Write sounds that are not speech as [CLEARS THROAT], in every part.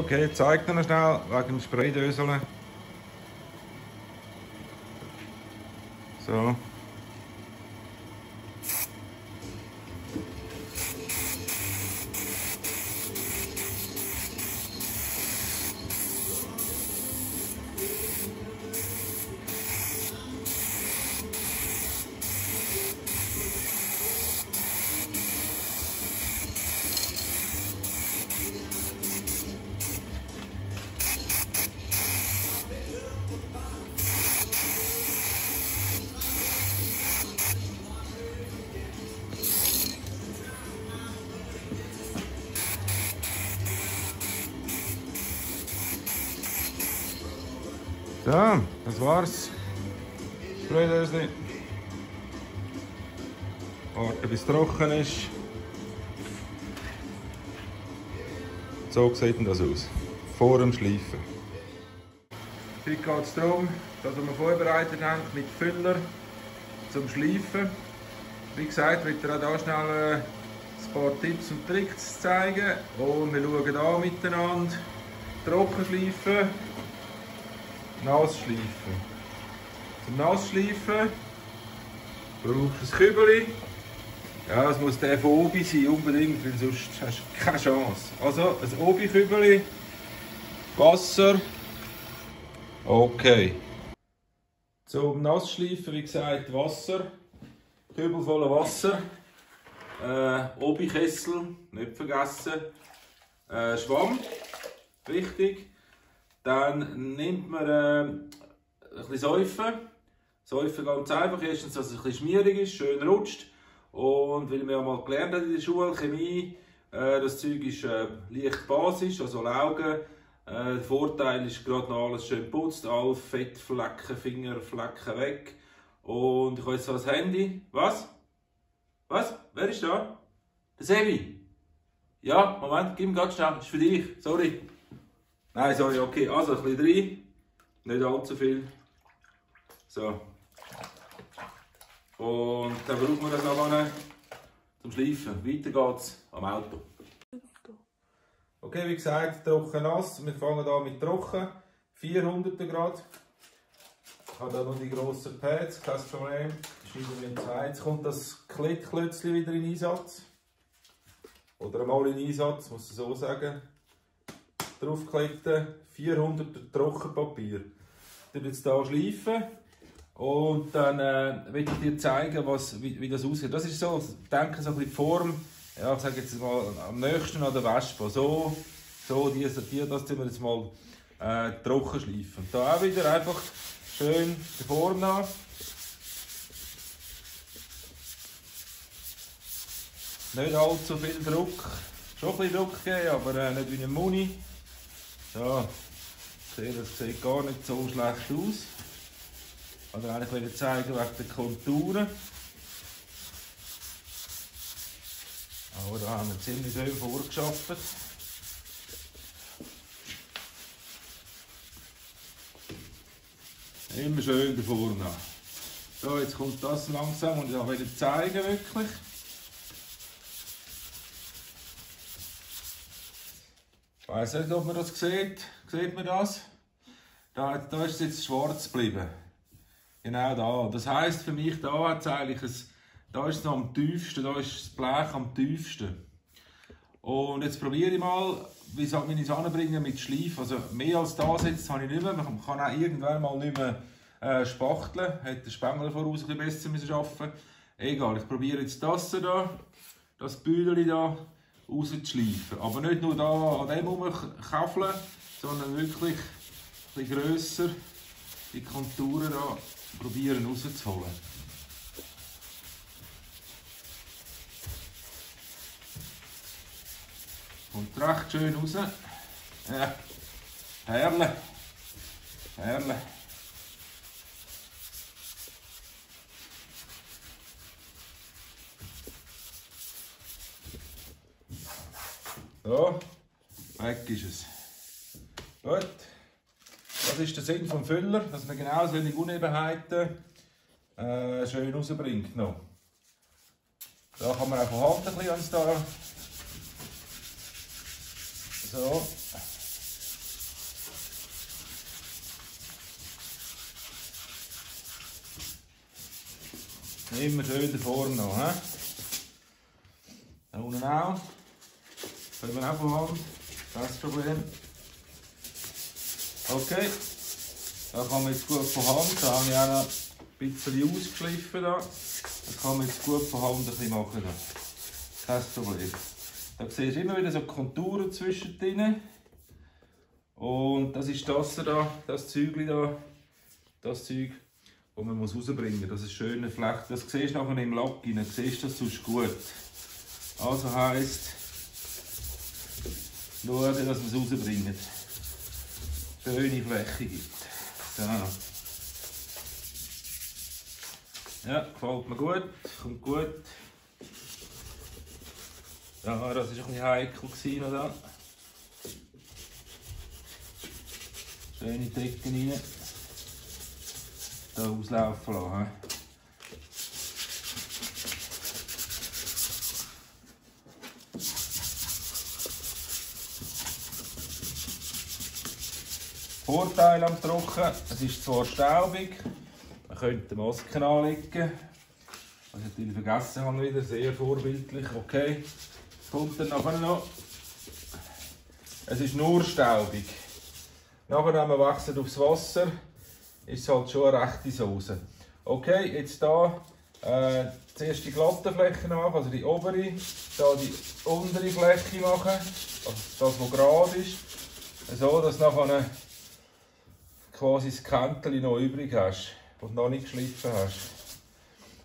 Okay, zeig dir noch schnell wegen dem Spraydöseln. So. So, das war's. Spraydösli. Warten bis es trocken ist. So sieht das aus. Vor dem Schleifen. Heute geht es darum, dass wir vorbereitet haben mit Füller zum Schleifen. Wie gesagt, wird ich auch hier schnell äh, ein paar Tipps und Tricks zeigen. Und wir schauen an miteinander. Trockenschleifen Nassschleifen. Zum Nassschleifen brauchst du ein Kübel. Ja, es muss der von oben sein, unbedingt, weil sonst hast du keine Chance. Also ein Obi-Kübel, Wasser. Okay. Zum Nassschleifen, wie gesagt, Wasser. Kübel voller Wasser. Äh, Obi-Kessel, nicht vergessen. Äh, Schwamm, wichtig. Dann nimmt man äh, ein bisschen Säufen. Säufen ganz einfach. Erstens, dass es ein bisschen schmierig ist, schön rutscht. Und weil wir ja mal gelernt haben in der Schule, Chemie, äh, das Zeug ist äh, leicht basisch, also Laugen. Äh, der Vorteil ist gerade noch alles schön putzt, alle Fettflecken, Fingerflecken weg. Und ich habe jetzt das Handy. Was? Was? Wer ist da? Der Sevi. Ja, Moment, gib ihm ganz schnell. Das ist für dich. Sorry. Nein, sorry, okay. Also ein bisschen rein. Nicht allzu viel. So. Und dann brauchen wir das noch zum Schleifen. Weiter geht's am Auto. Okay, wie gesagt, trocken nass. Wir fangen an mit trocken. 400 Grad. Ich habe hier noch die grossen Pads, kein Problem. Schneiden wir in zwei. Jetzt kommt das Klettklötzchen wieder in Einsatz. Oder einmal in Einsatz, muss ich so sagen draufgelegten 400 Trockenpapier. Ich jetzt hier schleifen und dann äh, will ich dir zeigen, was, wie, wie, das aussieht. Das ist so, ich denke, so die Form, ja, ich sage jetzt mal am nächsten an der Wespe. So, so die, die, das tun wir jetzt mal äh, trocken schleifen. Und da auch wieder einfach schön die Form nach. Nicht allzu viel Druck. Schon ein bisschen Druck geben, aber äh, nicht wie ein Muni. So, sehe, das sieht gar nicht so schlecht aus. Wollte eigentlich zeigen wegen der Konturen. Aber da haben wir ziemlich schön vorgeschafft. Immer schön davor nach. So, jetzt kommt das langsam und ich will zeigen wirklich. Weiß nicht, ob man das sieht. Sieht man das? Da, da ist es jetzt schwarz geblieben. Genau da. Das heisst für mich, da hat eigentlich ein, da ist es noch am tiefsten, da ist das Blech am tiefsten. Und jetzt probiere ich mal, wie soll ich es anbringen mit Schleif. Also mehr als das jetzt habe ich nicht mehr. Man kann auch irgendwann mal nicht mehr äh, spachteln. Hätte der Spengler voraus ein bisschen besser arbeiten Egal, ich probiere jetzt das hier, das Büdeli hier rauszuschleifen. Aber nicht nur da an dem rumkaffeln, sondern wirklich bisschen grösser die Konturen da probieren rauszuholen. Kommt recht schön raus. Ja, herrlich. Herrlich. So, weg ist es. Gut. Das ist der Sinn vom Füller, dass man genau solche Unebenheiten äh, schön rausbringt. Noch. Da kann man auch von Hand ein bisschen da. So. Immer schön davor noch. He? Da unten auch. Können wir auch von Hand. Kein Problem. Okay. Da kann man jetzt gut von Hand. Da habe ich auch noch ein bisschen ausgeschliffen. Da, kann man jetzt gut von Hand ein bisschen machen. Kein Problem. Da siehst du immer wieder so Konturen zwischen denen. Und das ist das da, das Zeug da, das Zeug, das man rausbringen muss. Das ist schöne Fleck. Das siehst du nachher im Lack rein, du das sonst gut. Also heisst, schauen, dass wir es rausbringen. Schöne Fläche gibt. So. Ja, gefällt mir gut, kommt gut. Ja, das war ein bisschen heikel? Schöne Decken rein. Hier auslaufen lassen. Vorteil am Trocken, es ist zwar staubig, man könnte Masken anlegen. Was ich natürlich vergessen habe wieder, sehr vorbildlich, okay. Kommt dann nachher noch. Es ist nur staubig. Nachher, wenn man wechselt aufs Wasser, ist es halt schon eine rechte Soße. Okay, jetzt hier äh, zuerst die glatte Fläche machen, also die obere, da die untere Fläche machen, also das, was gerade ist, so dass nachher quasi das Kantel noch übrig hast, du noch nicht geschliffen hast.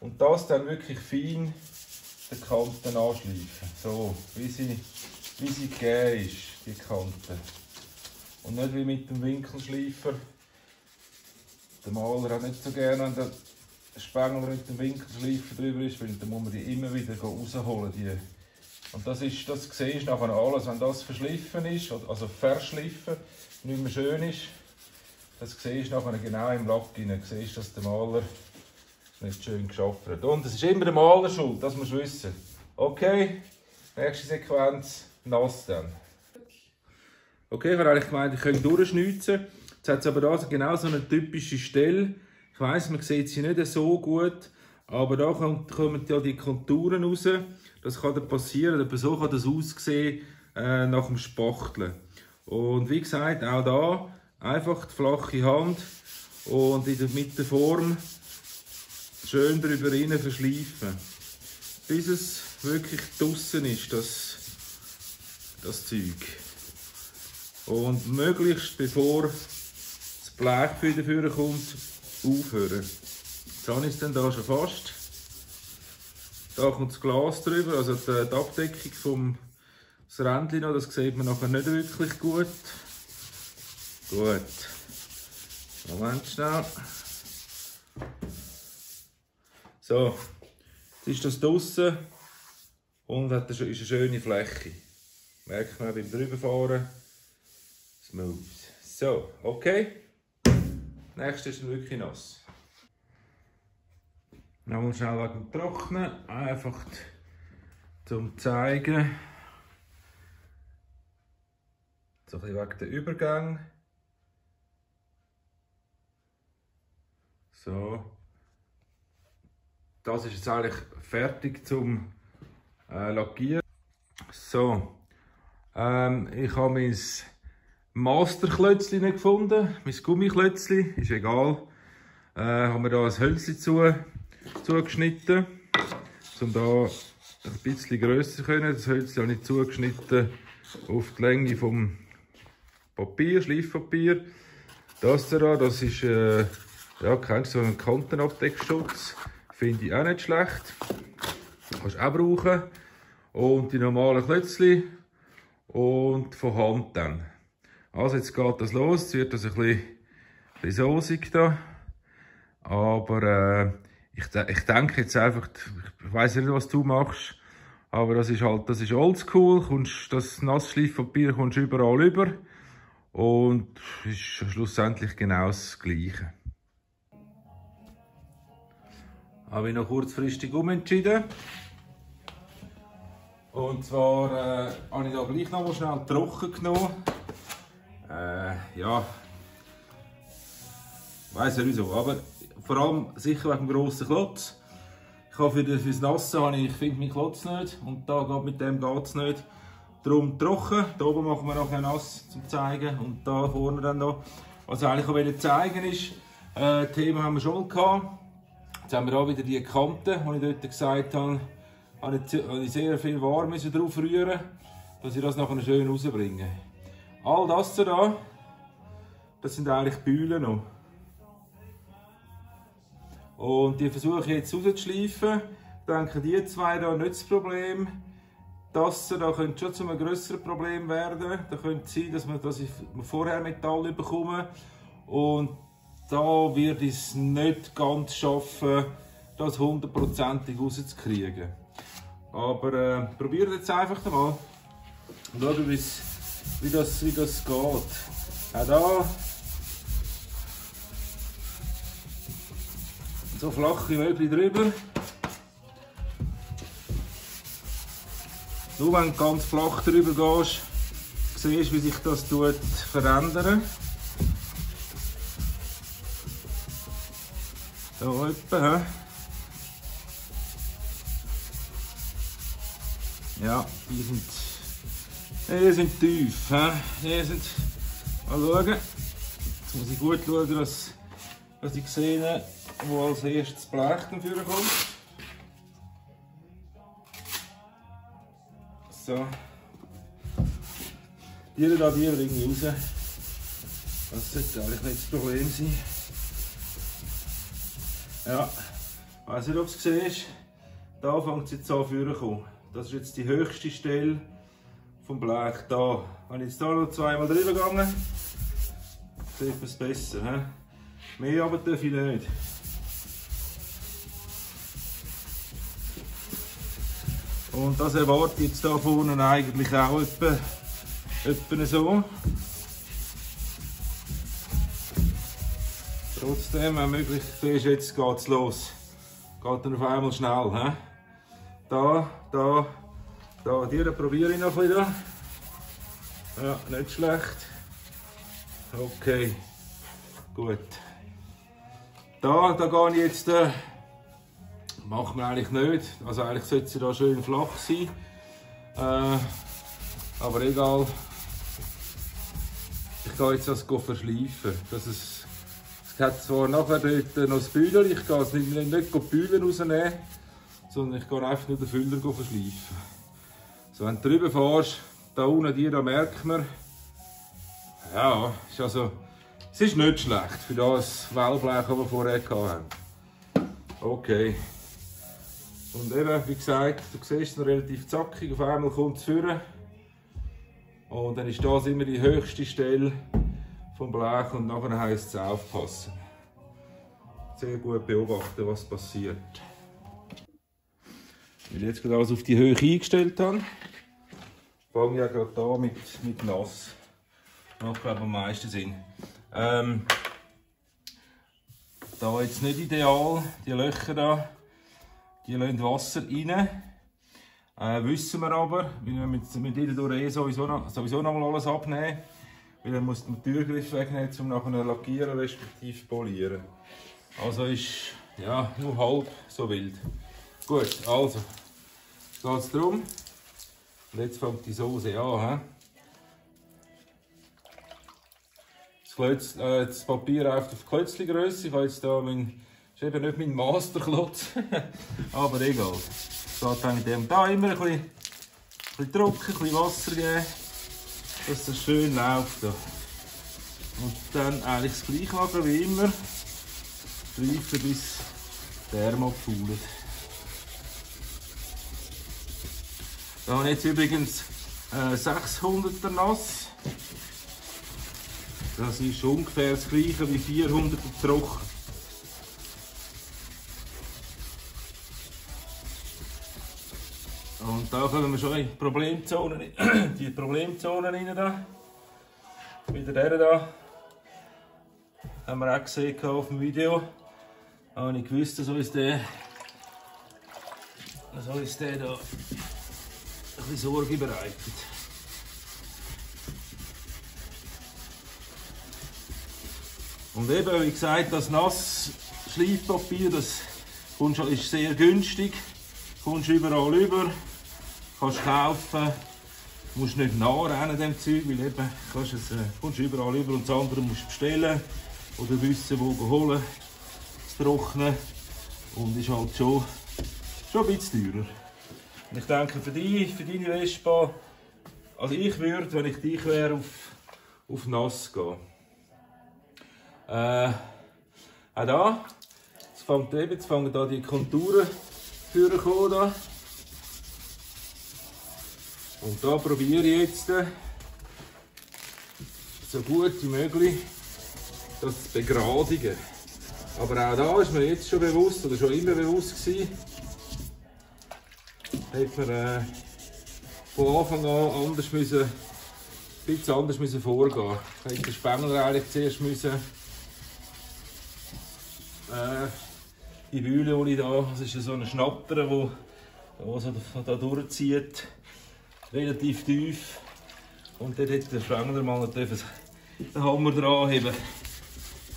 Und das dann wirklich fein den Kanten anschleifen, so wie sie, wie sie gegeben ist, die Kante. Und nicht wie mit dem Winkelschleifer. Der Maler hat nicht so gerne, wenn der Spengler mit dem Winkelschleifer drüber ist, weil dann muss man die immer wieder rausholen. Die. Und das, ist, das siehst du nachher alles, wenn das verschliffen ist, also verschliffen, nicht mehr schön ist, das siehst du nachher genau im Lack rein, siehst, dass der Maler nicht schön geschafft hat. Und es ist immer der Maler schuld, das musst du wissen. Okay, nächste Sequenz, nass dann. Okay, ich habe eigentlich gemeint, ich könnte durchschnitzen. Jetzt hat es aber da genau so eine typische Stelle. Ich weiss, man sieht sie nicht so gut, aber da kommen ja die Konturen raus. Das kann dann passieren, aber so kann das aussehen äh, nach dem Spachteln. Und wie gesagt, auch da einfach die flache Hand und in der, mit der Form schön drüber rein verschleifen. Bis es wirklich draussen ist, das, das Zeug. Und möglichst bevor das Blech wieder kommt, aufhören. Jetzt habe ich es dann da schon fast. Da kommt das Glas drüber, also die, Abdeckung vom das Rändchen das sieht man nachher nicht wirklich gut. Gut. Moment schnell. So, jetzt ist das draussen und hat eine, ist eine schöne Fläche. Merkt man beim drüberfahren. Smooth. So, okay. Nächstes ist wirklich nass. Nochmal schnell wegen dem Trocknen. Einfach zum zeigen. So ein bisschen wegen der Übergang. So. Das ist jetzt eigentlich fertig zum äh, Lackieren. So. Ähm, ich habe mein Masterklötzchen nicht gefunden. Mein Gummiklötzchen, ist egal. Äh, haben wir da ein Hölzchen zu, zugeschnitten, um da ein bisschen grösser zu können. Das Hölzchen habe ich zugeschnitten auf die Länge vom Papier, Schleifpapier. Das da, das ist, äh, ja, kennst du so einen Kantenabdeckschutz. Finde ich auch nicht schlecht. Kannst du auch brauchen. Und die normalen Klötzchen und von Hand dann. Also jetzt geht das los, jetzt wird das ein bisschen, ein bisschen soßig da. Aber äh, ich, ich denke jetzt einfach, ich weiß nicht, was du machst, aber das ist halt, das ist oldschool, das Nassschleifpapier kommst überall über und ist schlussendlich genau das Gleiche. Habe ich noch kurzfristig umentschieden. Und zwar äh, habe ich da gleich noch mal schnell trocken genommen. Äh, ja, weiß ja wieso, aber vor allem sicher wegen dem grossen Klotz. Ich habe für das Nasse, habe ich, ich finde meinen Klotz nicht und da geht mit dem geht es nicht. Darum trocken, hier oben machen wir nachher nass zum zeigen und da vorne dann noch. Was ich eigentlich auch zeigen ist, äh, Thema haben wir schon mal gehabt. Jetzt haben wir auch wieder die Kanten, die ich dort gesagt habe, habe ich sehr viel warm drauf rühren, dass ich das nachher schön rausbringe. All das da, das sind eigentlich Bühlen noch. Und die versuche ich jetzt rauszuschleifen. Ich denke, die zwei da nicht das Problem. Das da könnte schon zu einem größeren Problem werden. Da könnte es sein, dass, wir, dass ich vorher Metall bekomme. Und da wird es nicht ganz schaffen, das hundertprozentig rauszukriegen. Aber äh, probiert jetzt einfach mal und schauen, wie das, wie das geht. Auch da so flach wie möglich drüber. Nur wenn du ganz flach drüber gehst, siehst du, wie sich das tut verändern. So etwa. Ja, die sind, die sind tief. Die sind, mal schauen. Jetzt muss ich gut schauen, dass, dass ich sehe, wo als erstes Blech dann kommt. So. Die da die irgendwie raus. Das sollte eigentlich nicht das Problem sein. Ja, weiß nicht, ob es siehst. Da fängt es jetzt an vorzukommen. Das ist jetzt die höchste Stelle vom Blech da. Wenn ich jetzt hier noch zweimal drüber gegangen, sieht man es besser. He? Mehr aber darf ich nicht. Und das erwarte ich jetzt hier vorne eigentlich auch etwa, etwa so. Trotzdem, wenn möglich, siehst jetzt geht es los. Geht dann auf einmal schnell. He? Da, da, da, die probiere ich noch ein bisschen. Ja, nicht schlecht. Okay, gut. Da, da gehe ich jetzt. Äh, Macht man eigentlich nicht. Also eigentlich sollte sie da schön flach sein. Äh, aber egal. Ich gehe jetzt das verschleifen. Das ist, es hat zwar nachher dort noch das Bühler, ich gehe es nicht, nicht, nicht die Bühler rausnehmen, sondern ich gehe einfach nur den Füller verschleifen. So, wenn du drüber fährst, da unten die, da merkt man, ja, ist also, es ist nicht schlecht für das Wellblech, das wir vorher hatten. Okay. Und eben, wie gesagt, du siehst es relativ zackig, auf einmal kommt es führen. Und dann ist das immer die höchste Stelle vom Blech und nachher heisst es aufpassen. Sehr gut beobachten, was passiert. Weil ich jetzt gerade alles auf die Höhe eingestellt habe, fange ich ja gerade hier mit, mit nass. Macht glaube ich am meisten Sinn. Ähm, da jetzt nicht ideal, die Löcher da die lassen Wasser rein. Äh, wissen wir aber, wir mit, mit jeder durch eh sowieso sowieso noch mal alles abnehmen. Weil dann muss den Türgriff wegnehmen, um nachher lackieren respektive polieren. Also ist ja nur halb so wild. Gut, also geht es darum. Und jetzt fängt die Soße an. He? Äh, das Papier auf die Klötzchengröße. Ich habe jetzt hier mein ist eben nicht mein Masterklotz, [LAUGHS] aber egal. Es geht mit dem da immer ein bisschen, ein bisschen trocken, ein bisschen Wasser geben, dass es schön läuft. Und dann eigentlich das gleiche machen wie immer. Schleifen bis der Arm abfaulen. Da habe ich jetzt übrigens äh, 600er nass. Das ist ungefähr das gleiche wie 400er trocken. Und da kommen wir schon in die Problemzone, [CLEARS THROAT] die Problemzone rein. Da. Wieder der da. Haben wir auch gesehen auf dem Video. Aber ich gewusst, so ist der. So ist der da. Ein bisschen Sorge bereitet. Und eben, wie gesagt, das nass Schleifpapier, das ist sehr günstig, kommst überall über, kannst kaufen, musst nicht nachrennen dem Zeug, weil eben kannst es, äh, kommst überall über und das andere musst du bestellen oder wissen, wo du holen, das Trocknen und ist halt schon, schon ein bisschen teurer. Und ich denke, für, die, für deine Vespa, also ich würde, wenn ich dich wäre, auf, auf nass gehen. Äh, auch da, jetzt fängt eben, jetzt fangen da die Konturen vorkommen. Da. Und da probiere ich jetzt äh, so gut wie möglich das zu begradigen. Aber auch da ist mir jetzt schon bewusst, oder schon immer bewusst gewesen, hat man äh, von Anfang an anders müssen, ein bisschen anders müssen vorgehen. Ich hätte den Spengler eigentlich zuerst müssen, äh, die Bühle, die ich da, das ist so ein Schnatter, der so da durchzieht, relativ tief. Und dort hätte der Spengler mal den Hammer dran haben.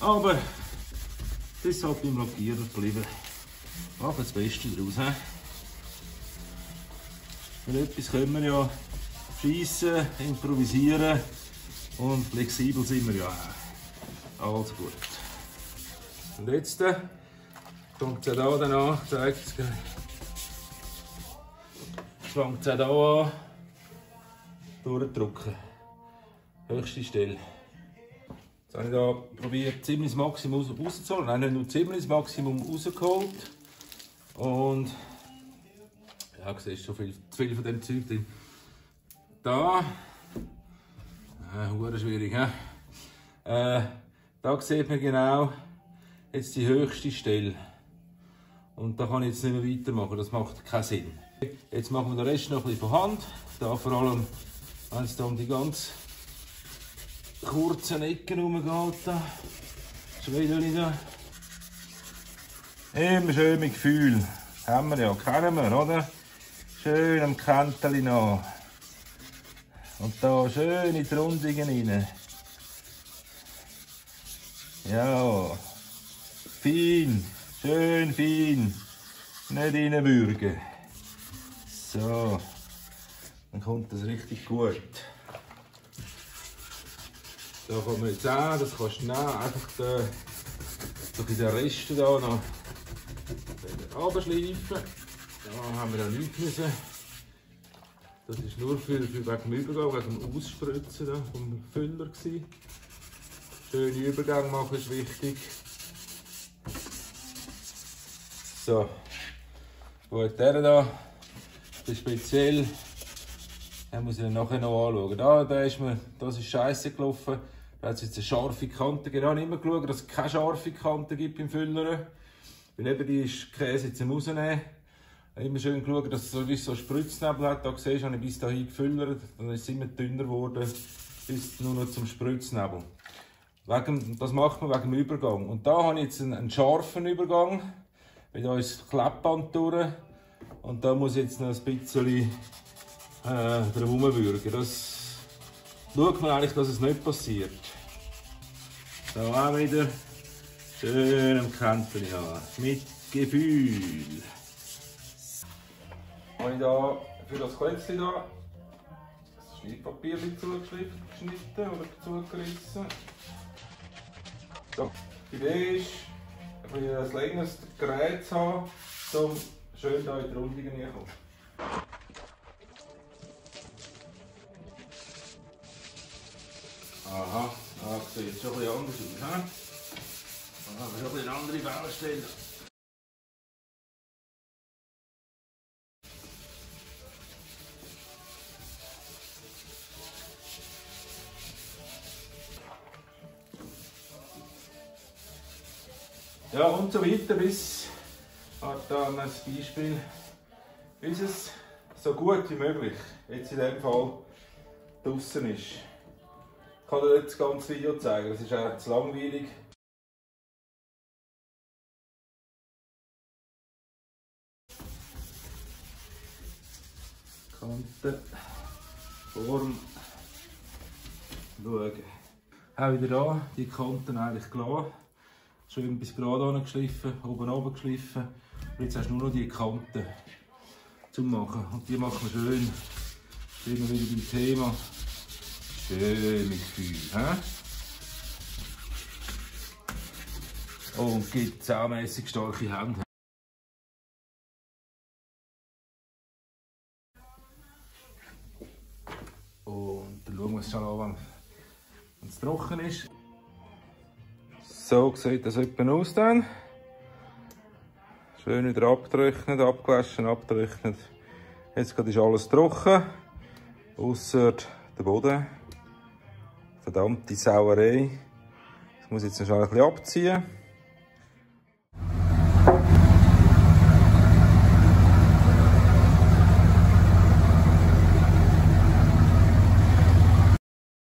Aber das ist halt beim Lackierer geblieben. Machen das Beste daraus. He? Für etwas können wir ja schiessen, improvisieren und flexibel sind wir ja. Also gut. Und jetzt äh, fängt es ja dann an, zeigt es fängt es auch an, durchdrücken. Höchste Stelle. Jetzt habe ich da probiert, ziemlich das Maximum rauszuholen. Nein, nicht nur ziemlich das Maximum rausgeholt. Und ja, du siehst schon viel, zu viel von dem Zeug drin. Da, äh, schwierig, he? Äh, da sieht man genau jetzt die höchste Stelle. Und da kann ich jetzt nicht mehr weitermachen, das macht keinen Sinn. Jetzt machen wir den Rest noch ein bisschen von Hand. Da vor allem, wenn es um die ganz kurzen Ecken rumgeht. Da. Schwedeli da. Immer schön mit Gefühl. Haben wir ja, kennen wir, oder? Schön am Kanteli noch. Und da schön in die Rundungen rein. Ja, fein, schön fein. Nicht reinbürgen. So, dann kommt das richtig gut. Da kann man jetzt auch, das kannst du nehmen, einfach den, den Rest hier noch abschleifen. Da haben wir ja nichts müssen. Das ist nur für, für wegen dem Übergang, wegen dem Ausspritzen da, vom Füller. Gewesen. Schönen Übergang machen ist wichtig. So, gut, der da, ist speziell, den muss ich nachher noch anschauen. Da, da ist mir, das ist scheiße gelaufen. Da hat es jetzt eine scharfe Kante. Genau, immer geschaut, dass es keine scharfe Kante gibt beim Füllern. Weil eben die ist Käse jetzt rausnehmen immer schön geschaut, dass es so, wie Spritznebel hat. Da siehst du, habe ich bis dahin gefüllert. Dann ist es immer dünner geworden, bis nur noch zum Spritznebel. Wegen, das macht man wegen dem Übergang. Und da habe ich jetzt einen, einen scharfen Übergang. Weil da ist durch. Und da muss ich jetzt noch ein bisschen äh, drum würgen. Das schaut man eigentlich, dass es nicht passiert. Da auch wieder schön am Kanten ja, mit Gefühl habe ich da für das Klötzchen da das Schneidpapier zugeschnitten oder zugerissen. So, die Idee ist, ein, längeres Gerät zu haben, um schön hier in die Rundungen reinzukommen. Ah, sieht schon ein anders aus. He? Ah, schon ein bisschen andere Baustelle. Ja, und so weiter, bis ein Beispiel, bis es so gut wie möglich, jetzt in dem Fall, draußen ist. Kann dir nicht das ganze Video zeigen, das ist auch zu langweilig. Kante, Form, schauen. Auch wieder da, die Kanten eigentlich gelassen schön bis gerade geschliffen, oben oben geschliffen Jetzt hast du nur noch die Kanten zum Machen. Und die machen wir schön. Immer wieder beim Thema. Schön mit Feuer. He? Und gibt saumässig starke Hände. Und dann schauen wir es schon an, wenn es trocken ist. So sieht das etwa aus dann. Schön wieder abgetrocknet, abgewaschen, abgetrocknet. Jetzt ist alles trocken, außer der Boden. Verdammte Sauerei. Das muss ich jetzt noch ein bisschen abziehen.